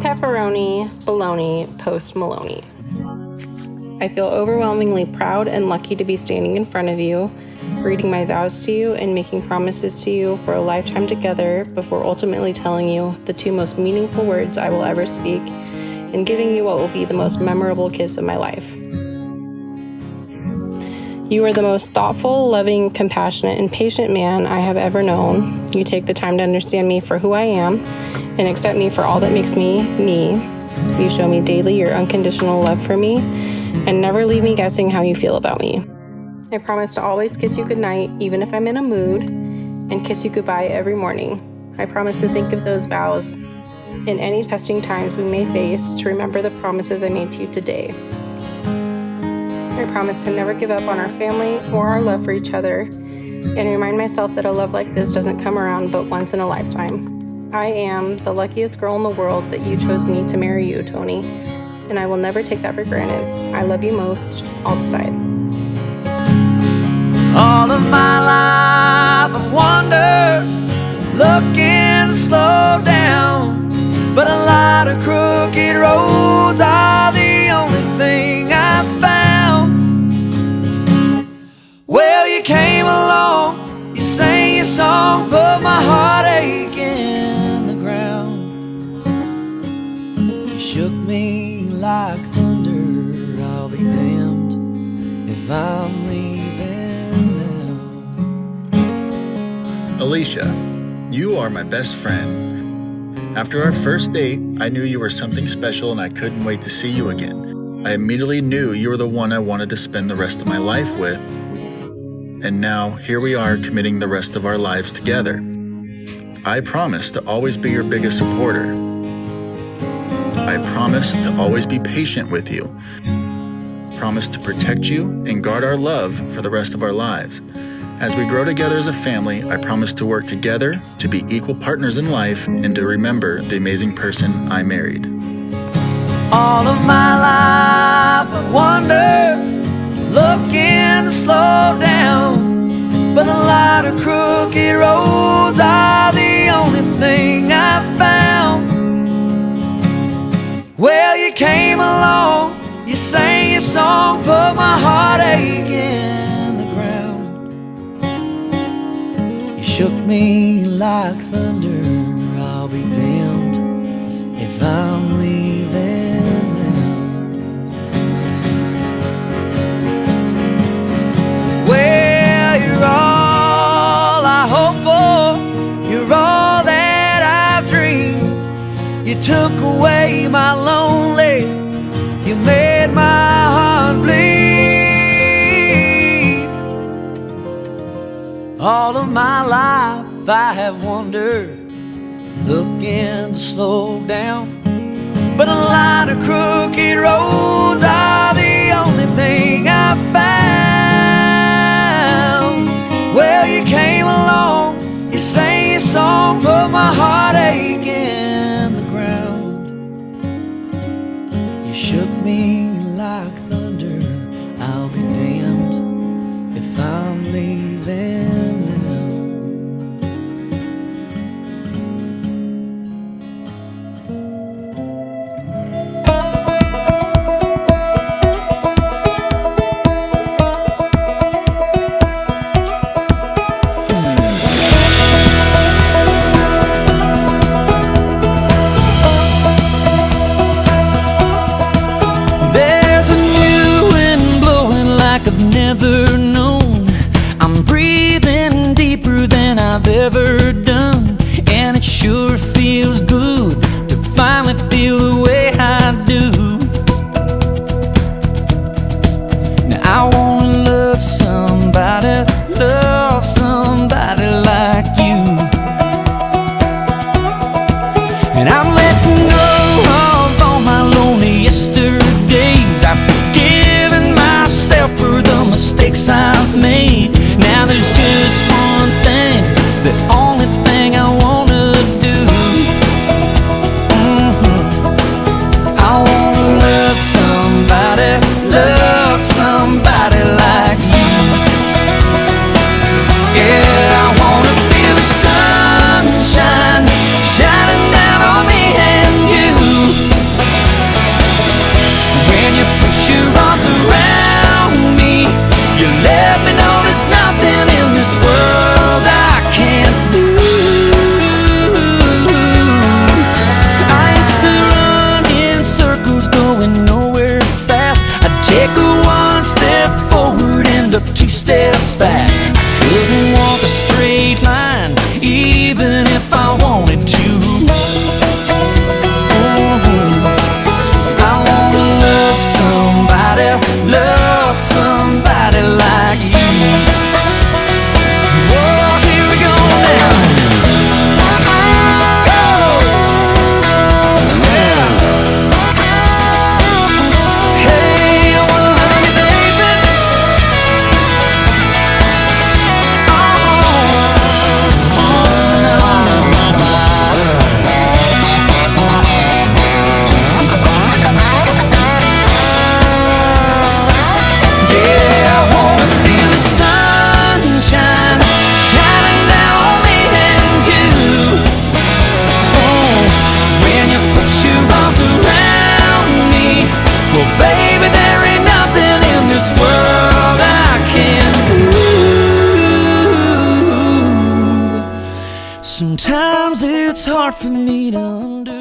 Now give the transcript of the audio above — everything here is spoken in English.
pepperoni, baloney, post Maloney. I feel overwhelmingly proud and lucky to be standing in front of you, reading my vows to you, and making promises to you for a lifetime together before ultimately telling you the two most meaningful words I will ever speak and giving you what will be the most memorable kiss of my life. You are the most thoughtful, loving, compassionate, and patient man I have ever known. You take the time to understand me for who I am and accept me for all that makes me me. You show me daily your unconditional love for me and never leave me guessing how you feel about me. I promise to always kiss you goodnight, even if I'm in a mood, and kiss you goodbye every morning. I promise to think of those vows in any testing times we may face to remember the promises I made to you today. I promise to never give up on our family or our love for each other and remind myself that a love like this doesn't come around but once in a lifetime. I am the luckiest girl in the world that you chose me to marry you, Tony, and I will never take that for granted. I love you most. I'll decide. All of my life I've wandered, looking slow down, but a lot of crooked roads are the only thing I've found. Like thunder, I'll be damned if I'm leaving now. Alicia, you are my best friend. After our first date, I knew you were something special and I couldn't wait to see you again. I immediately knew you were the one I wanted to spend the rest of my life with and now here we are committing the rest of our lives together. I promise to always be your biggest supporter. I promise to always be patient with you. Promise to protect you and guard our love for the rest of our lives. As we grow together as a family, I promise to work together to be equal partners in life and to remember the amazing person I married. All of my life I wonder looking slow along, you sang your song Put my heartache in the ground You shook me like thunder, I'll be damned if I'm leaving now. Well, you're all I hope for. You're all that I've dreamed. You took away my lonely. You made my heart bleed. All of my life I have wondered, looking to slow down. But a lot of crooked roads are if And I'm hard for me to understand.